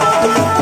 Oh.